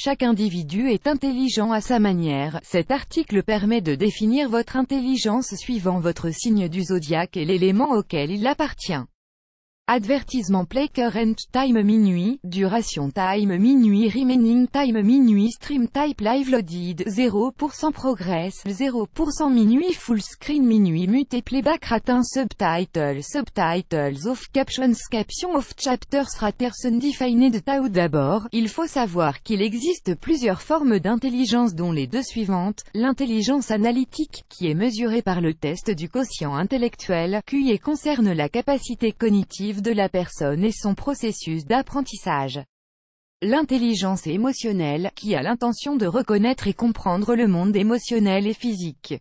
Chaque individu est intelligent à sa manière. Cet article permet de définir votre intelligence suivant votre signe du zodiaque et l'élément auquel il appartient. Advertisement Play Current Time Minuit, Duration Time Minuit Remaining Time Minuit Stream Type Live Loaded 0% Progress 0% Minuit Full Screen Minuit Mute Playback Ratin Subtitle Subtitles of Captions Caption of Chapters Raters Undefined. Tao D'abord, il faut savoir qu'il existe plusieurs formes d'intelligence dont les deux suivantes, l'intelligence analytique, qui est mesurée par le test du quotient intellectuel, QI et concerne la capacité cognitive de la personne et son processus d'apprentissage. L'intelligence émotionnelle, qui a l'intention de reconnaître et comprendre le monde émotionnel et physique.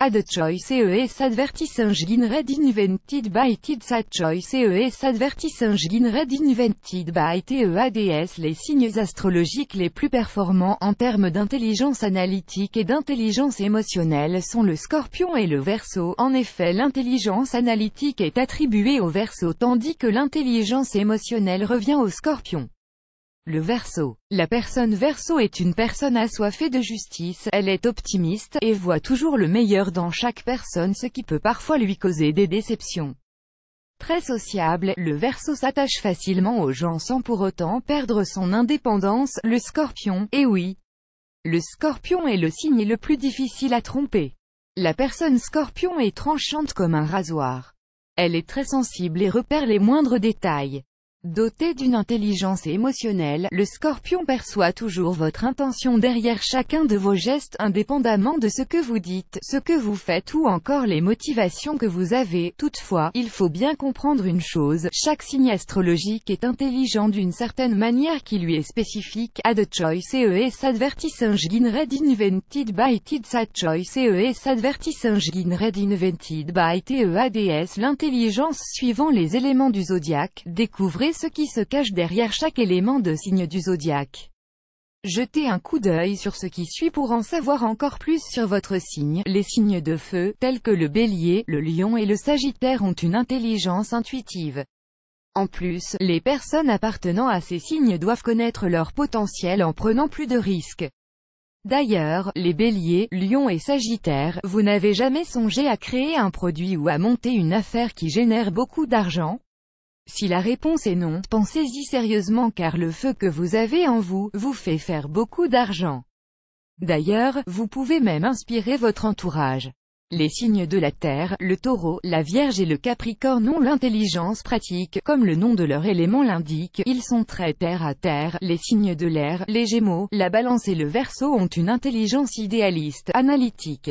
Ad choice ES advertising red invented by TIDS choice ES advertising red invented by TEADS Les signes astrologiques les plus performants en termes d'intelligence analytique et d'intelligence émotionnelle sont le scorpion et le verso. En effet l'intelligence analytique est attribuée au verso tandis que l'intelligence émotionnelle revient au scorpion. Le Verseau. La personne Verseau est une personne assoiffée de justice, elle est optimiste, et voit toujours le meilleur dans chaque personne ce qui peut parfois lui causer des déceptions. Très sociable, le Verseau s'attache facilement aux gens sans pour autant perdre son indépendance, le Scorpion, et oui. Le Scorpion est le signe le plus difficile à tromper. La personne Scorpion est tranchante comme un rasoir. Elle est très sensible et repère les moindres détails. Doté d'une intelligence émotionnelle, le scorpion perçoit toujours votre intention derrière chacun de vos gestes, indépendamment de ce que vous dites, ce que vous faites ou encore les motivations que vous avez. Toutefois, il faut bien comprendre une chose, chaque signe astrologique est intelligent d'une certaine manière qui lui est spécifique. Ad choice ES advertising red invented by TIDS Ad choice ES advertising red invented by TEADS L'intelligence suivant les éléments du zodiaque, découvrez ce qui se cache derrière chaque élément de signe du zodiaque. Jetez un coup d'œil sur ce qui suit pour en savoir encore plus sur votre signe. Les signes de feu, tels que le bélier, le lion et le sagittaire ont une intelligence intuitive. En plus, les personnes appartenant à ces signes doivent connaître leur potentiel en prenant plus de risques. D'ailleurs, les béliers, lions et sagittaires, vous n'avez jamais songé à créer un produit ou à monter une affaire qui génère beaucoup d'argent si la réponse est non, pensez-y sérieusement car le feu que vous avez en vous, vous fait faire beaucoup d'argent. D'ailleurs, vous pouvez même inspirer votre entourage. Les signes de la Terre, le taureau, la Vierge et le Capricorne ont l'intelligence pratique, comme le nom de leur élément l'indique, ils sont très terre à terre, les signes de l'air, les Gémeaux, la Balance et le Verseau ont une intelligence idéaliste, analytique.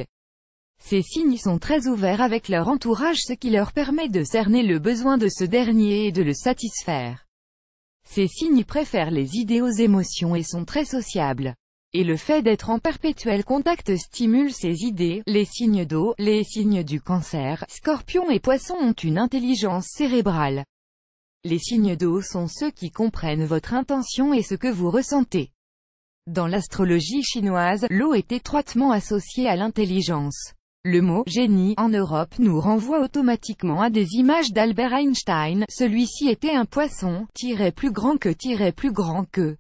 Ces signes sont très ouverts avec leur entourage ce qui leur permet de cerner le besoin de ce dernier et de le satisfaire. Ces signes préfèrent les idées aux émotions et sont très sociables. Et le fait d'être en perpétuel contact stimule ces idées. Les signes d'eau, les signes du cancer, scorpion et poisson ont une intelligence cérébrale. Les signes d'eau sont ceux qui comprennent votre intention et ce que vous ressentez. Dans l'astrologie chinoise, l'eau est étroitement associée à l'intelligence. Le mot « génie » en Europe nous renvoie automatiquement à des images d'Albert Einstein, celui-ci était un poisson, tiré plus grand que tiré plus grand que.